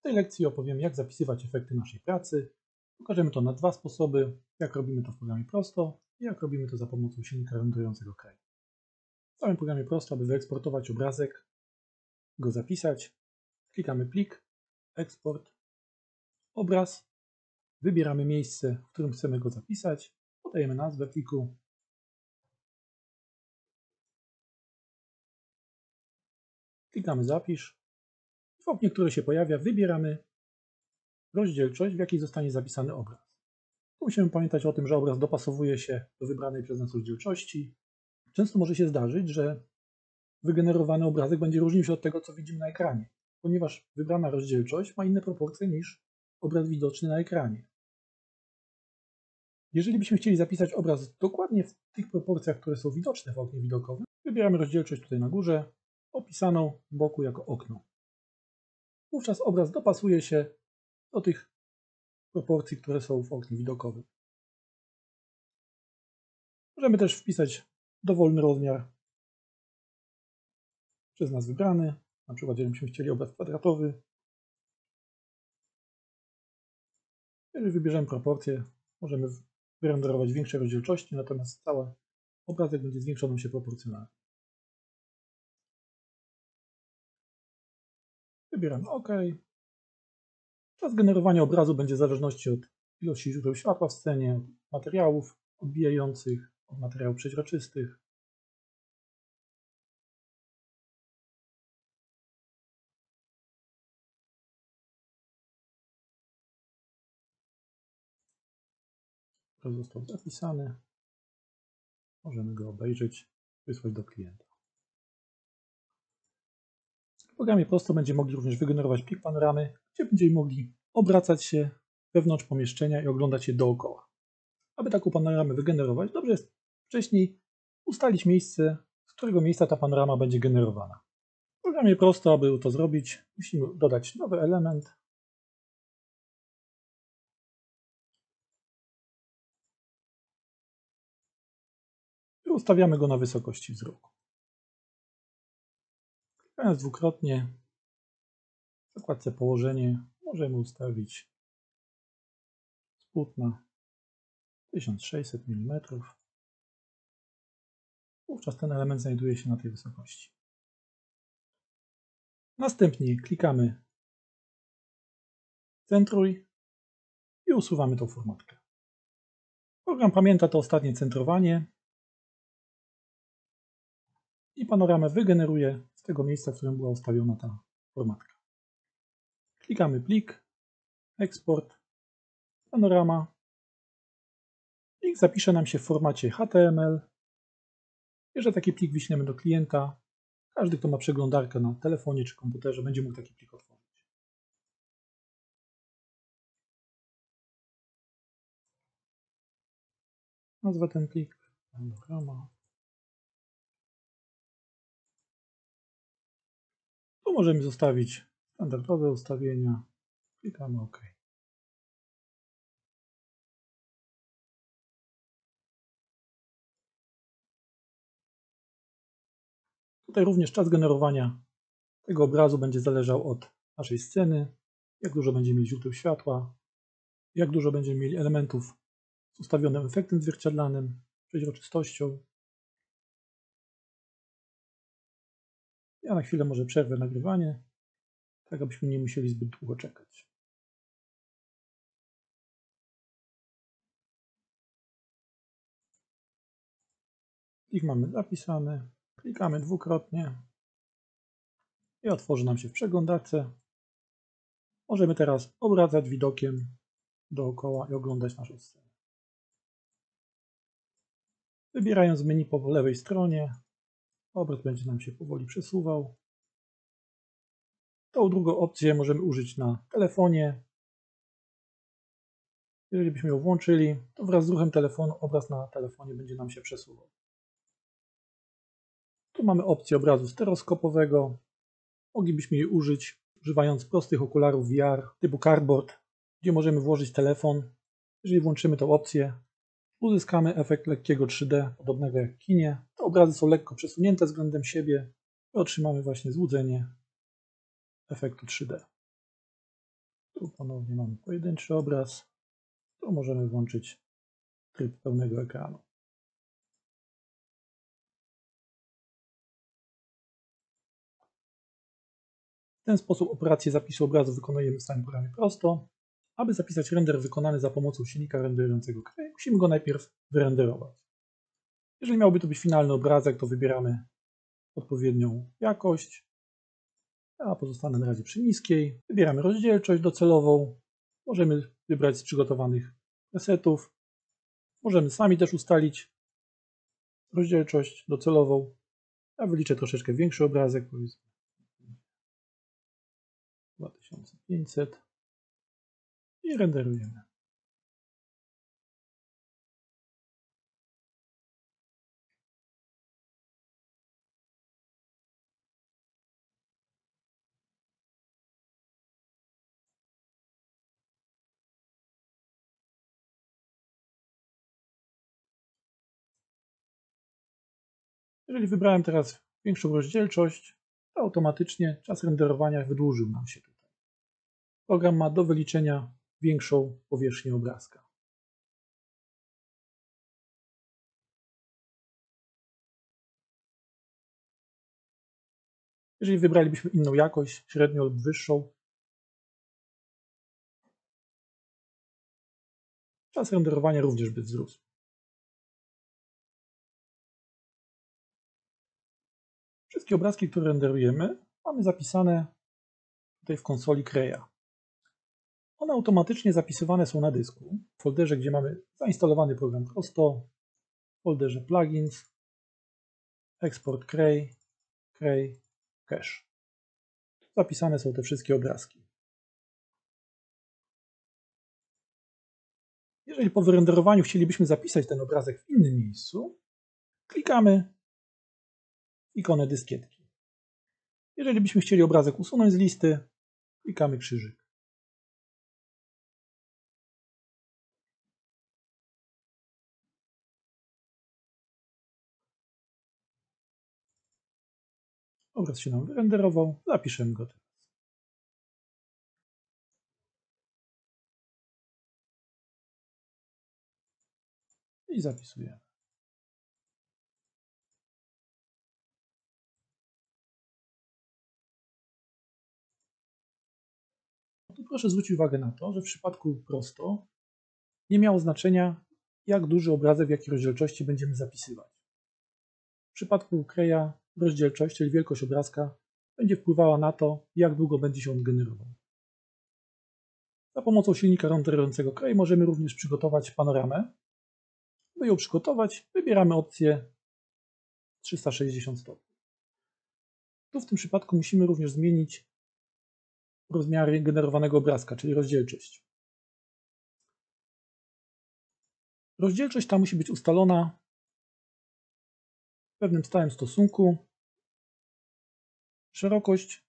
W tej lekcji opowiem, jak zapisywać efekty naszej pracy. Pokażemy to na dwa sposoby, jak robimy to w programie Prosto i jak robimy to za pomocą silnika renderującego Cray. W całym programie Prosto, aby wyeksportować obrazek, go zapisać, klikamy plik, eksport, obraz, wybieramy miejsce, w którym chcemy go zapisać, podajemy nazwę pliku, klikamy zapisz, w oknie, które się pojawia, wybieramy rozdzielczość, w jakiej zostanie zapisany obraz. Musimy pamiętać o tym, że obraz dopasowuje się do wybranej przez nas rozdzielczości. Często może się zdarzyć, że wygenerowany obrazek będzie różnił się od tego, co widzimy na ekranie, ponieważ wybrana rozdzielczość ma inne proporcje niż obraz widoczny na ekranie. Jeżeli byśmy chcieli zapisać obraz dokładnie w tych proporcjach, które są widoczne w oknie widokowym, wybieramy rozdzielczość tutaj na górze, opisaną boku jako okno. Wówczas obraz dopasuje się do tych proporcji, które są w oknie widokowym. Możemy też wpisać dowolny rozmiar przez nas wybrany, na przykład jeżeli chcieli obraz kwadratowy. Jeżeli wybierzemy proporcje, możemy wyrenderować większe rozdzielczości, natomiast cały obrazek będzie zwiększony się proporcjonalnie. Wybieram OK. Czas generowania obrazu będzie w zależności od ilości źródeł światła w scenie, materiałów odbijających, od materiałów przeźroczystych. Obraz został zapisany. Możemy go obejrzeć, wysłać do klienta programie prosto będziemy mogli również wygenerować plik panoramy, gdzie będziemy mogli obracać się wewnątrz pomieszczenia i oglądać je dookoła. Aby taką panoramę wygenerować, dobrze jest wcześniej ustalić miejsce, z którego miejsca ta panorama będzie generowana. W programie prosto, aby to zrobić, musimy dodać nowy element. I ustawiamy go na wysokości wzroku. Klikając dwukrotnie w zakładce położenie możemy ustawić spód na 1600 mm. Wówczas ten element znajduje się na tej wysokości. Następnie klikamy centruj i usuwamy tą formatkę. Program pamięta to ostatnie centrowanie i panoramę wygeneruje z tego miejsca, w którym była ustawiona ta formatka. Klikamy plik, eksport, panorama. Plik zapisze nam się w formacie HTML. Jeżeli taki plik wyślemy do klienta, każdy, kto ma przeglądarkę na telefonie czy komputerze, będzie mógł taki plik otworzyć. Nazwę ten plik panorama. Tu możemy zostawić standardowe ustawienia. Klikamy OK. Tutaj również czas generowania tego obrazu będzie zależał od naszej sceny, jak dużo będziemy mieli źródeł światła, jak dużo będziemy mieli elementów z ustawionym efektem zwierciadlanym, przeźroczystością, Ja na chwilę może przerwę nagrywanie, tak abyśmy nie musieli zbyt długo czekać. Ich mamy zapisane. Klikamy dwukrotnie i otworzy nam się w przeglądarce. Możemy teraz obracać widokiem dookoła i oglądać naszą scenę. Wybierając menu po lewej stronie, Obraz będzie nam się powoli przesuwał. Tą drugą opcję możemy użyć na telefonie. Jeżeli byśmy ją włączyli, to wraz z ruchem telefonu obraz na telefonie będzie nam się przesuwał. Tu mamy opcję obrazu stereoskopowego. Moglibyśmy jej użyć używając prostych okularów VR typu cardboard, gdzie możemy włożyć telefon. Jeżeli włączymy tę opcję, uzyskamy efekt lekkiego 3D, podobnego jak kinie. Obrazy są lekko przesunięte względem siebie i otrzymamy właśnie złudzenie efektu 3D. Tu ponownie mamy pojedynczy obraz. Tu możemy włączyć tryb pełnego ekranu. W ten sposób operację zapisu obrazu wykonujemy w samym programie prosto. Aby zapisać render wykonany za pomocą silnika renderującego Cray, musimy go najpierw wyrenderować. Jeżeli miałby to być finalny obrazek, to wybieramy odpowiednią jakość. Ja pozostanę na razie przy niskiej. Wybieramy rozdzielczość docelową. Możemy wybrać z przygotowanych presetów. Możemy sami też ustalić rozdzielczość docelową. Ja wyliczę troszeczkę większy obrazek, powiedzmy 2500 i renderujemy. Jeżeli wybrałem teraz większą rozdzielczość, to automatycznie czas renderowania wydłużył nam się tutaj. Program ma do wyliczenia większą powierzchnię obrazka. Jeżeli wybralibyśmy inną jakość, średnią lub wyższą, czas renderowania również by wzrósł. Wszystkie obrazki, które renderujemy, mamy zapisane tutaj w konsoli Creya. One automatycznie zapisywane są na dysku, w folderze, gdzie mamy zainstalowany program prosto, w folderze plugins, export Cray, Cray, cache. Zapisane są te wszystkie obrazki. Jeżeli po wyrenderowaniu chcielibyśmy zapisać ten obrazek w innym miejscu, klikamy ikonę dyskietki. Jeżeli byśmy chcieli obrazek usunąć z listy, klikamy krzyżyk. Obraz się nam wyrenderował, zapiszemy go teraz. I zapisujemy. Tu proszę zwrócić uwagę na to, że w przypadku prosto nie miało znaczenia, jak duży obrazek w jakiej rozdzielczości będziemy zapisywać. W przypadku Creya rozdzielczość, czyli wielkość obrazka, będzie wpływała na to, jak długo będzie się on generował. Za pomocą silnika renderującego Cray możemy również przygotować panoramę. By ją przygotować, wybieramy opcję 360 stopni. Tu w tym przypadku musimy również zmienić rozmiary generowanego obrazka, czyli rozdzielczość. Rozdzielczość ta musi być ustalona w pewnym stałym stosunku. Szerokość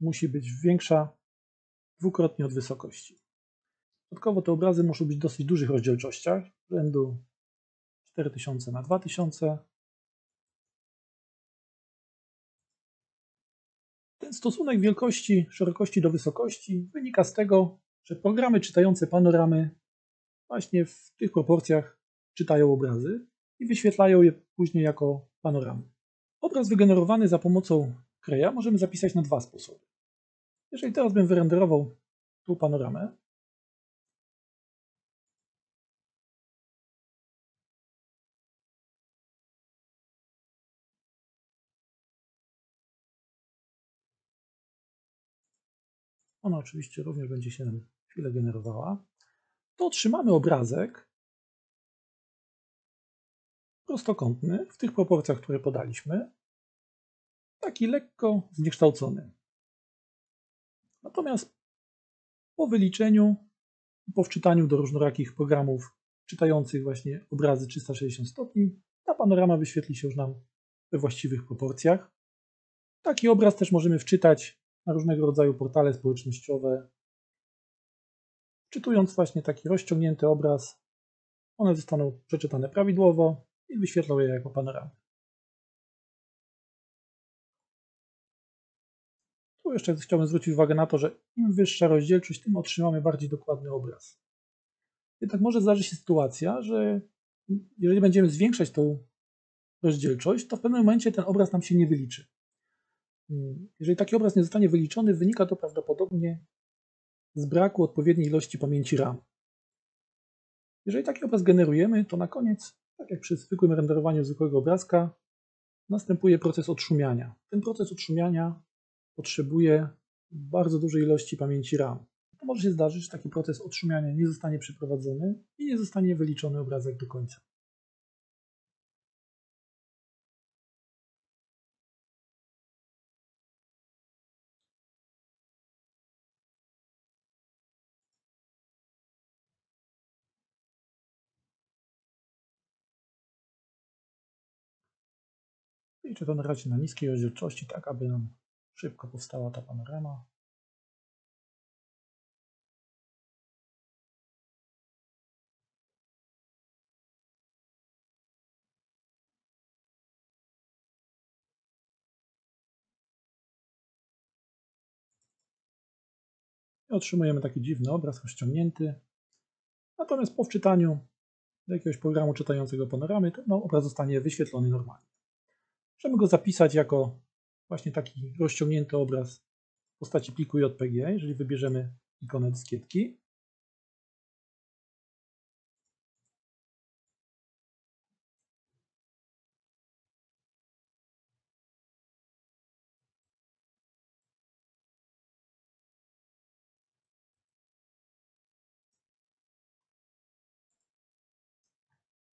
musi być większa dwukrotnie od wysokości. Dodatkowo te obrazy muszą być w dosyć dużych rozdzielczościach, rzędu 4000 na 2000 Stosunek wielkości szerokości do wysokości wynika z tego, że programy czytające panoramy właśnie w tych proporcjach czytają obrazy i wyświetlają je później jako panoramy. Obraz wygenerowany za pomocą Creya możemy zapisać na dwa sposoby. Jeżeli teraz bym wyrenderował tą panoramę, ona oczywiście również będzie się nam chwilę generowała, to otrzymamy obrazek prostokątny w tych proporcjach, które podaliśmy, taki lekko zniekształcony. Natomiast po wyliczeniu, po wczytaniu do różnorakich programów czytających właśnie obrazy 360 stopni, ta panorama wyświetli się już nam we właściwych proporcjach. Taki obraz też możemy wczytać na różnego rodzaju portale społecznościowe. Czytując właśnie taki rozciągnięty obraz, one zostaną przeczytane prawidłowo i wyświetlą je jako panoramy. Tu jeszcze chciałbym zwrócić uwagę na to, że im wyższa rozdzielczość, tym otrzymamy bardziej dokładny obraz. Jednak może zdarzyć się sytuacja, że jeżeli będziemy zwiększać tą rozdzielczość, to w pewnym momencie ten obraz nam się nie wyliczy. Jeżeli taki obraz nie zostanie wyliczony, wynika to prawdopodobnie z braku odpowiedniej ilości pamięci RAM. Jeżeli taki obraz generujemy, to na koniec, tak jak przy zwykłym renderowaniu zwykłego obrazka, następuje proces odszumiania. Ten proces odszumiania potrzebuje bardzo dużej ilości pamięci RAM. To może się zdarzyć, że taki proces odszumiania nie zostanie przeprowadzony i nie zostanie wyliczony obrazek do końca. Liczę to na razie na niskiej rozdzielczości, tak aby nam szybko powstała ta panorama. I otrzymujemy taki dziwny obraz rozciągnięty. Natomiast po wczytaniu do jakiegoś programu czytającego panoramy, ten no, obraz zostanie wyświetlony normalnie. Możemy go zapisać jako właśnie taki rozciągnięty obraz w postaci pliku JPG, jeżeli wybierzemy ikonę dyskietki.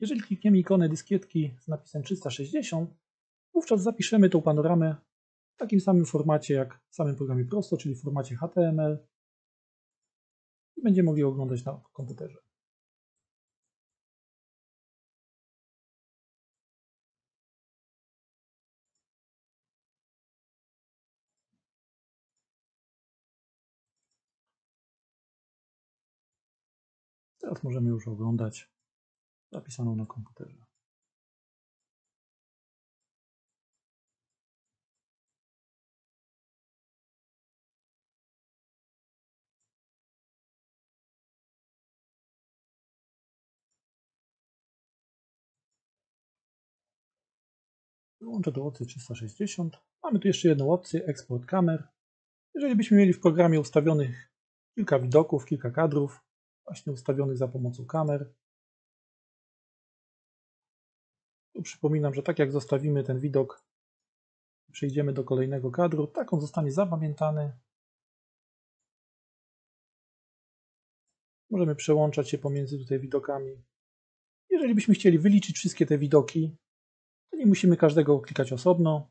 Jeżeli klikniemy ikonę dyskietki z napisem 360, wówczas zapiszemy tą panoramę w takim samym formacie jak w samym programie prosto, czyli w formacie HTML i będziemy mogli oglądać na komputerze. Teraz możemy już oglądać zapisaną na komputerze. Wyłączę do opcji 360. Mamy tu jeszcze jedną opcję, eksport kamer. Jeżeli byśmy mieli w programie ustawionych kilka widoków, kilka kadrów, właśnie ustawionych za pomocą kamer, tu przypominam, że tak jak zostawimy ten widok, przejdziemy do kolejnego kadru, tak on zostanie zapamiętany. Możemy przełączać się pomiędzy tutaj widokami. Jeżeli byśmy chcieli wyliczyć wszystkie te widoki, nie musimy każdego klikać osobno.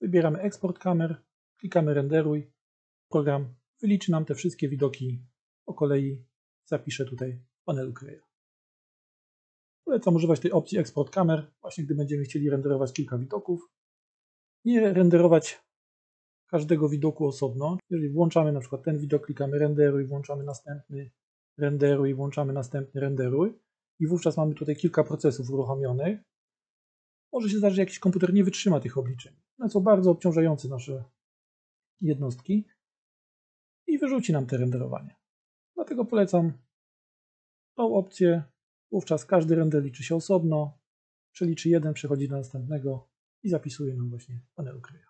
Wybieramy eksport kamer, klikamy renderuj. Program wyliczy nam te wszystkie widoki po kolei. Zapiszę tutaj panelu Create. Polecam używać tej opcji eksport kamer, właśnie gdy będziemy chcieli renderować kilka widoków. Nie renderować każdego widoku osobno. Jeżeli włączamy na przykład ten widok, klikamy renderuj, włączamy następny renderuj, włączamy następny renderuj i wówczas mamy tutaj kilka procesów uruchomionych. Może się zdarzyć, że jakiś komputer nie wytrzyma tych obliczeń. One są bardzo obciążające nasze jednostki i wyrzuci nam te renderowanie. Dlatego polecam tą opcję Wówczas każdy render liczy się osobno, przeliczy jeden, przechodzi do następnego i zapisuje nam właśnie panelu kryja.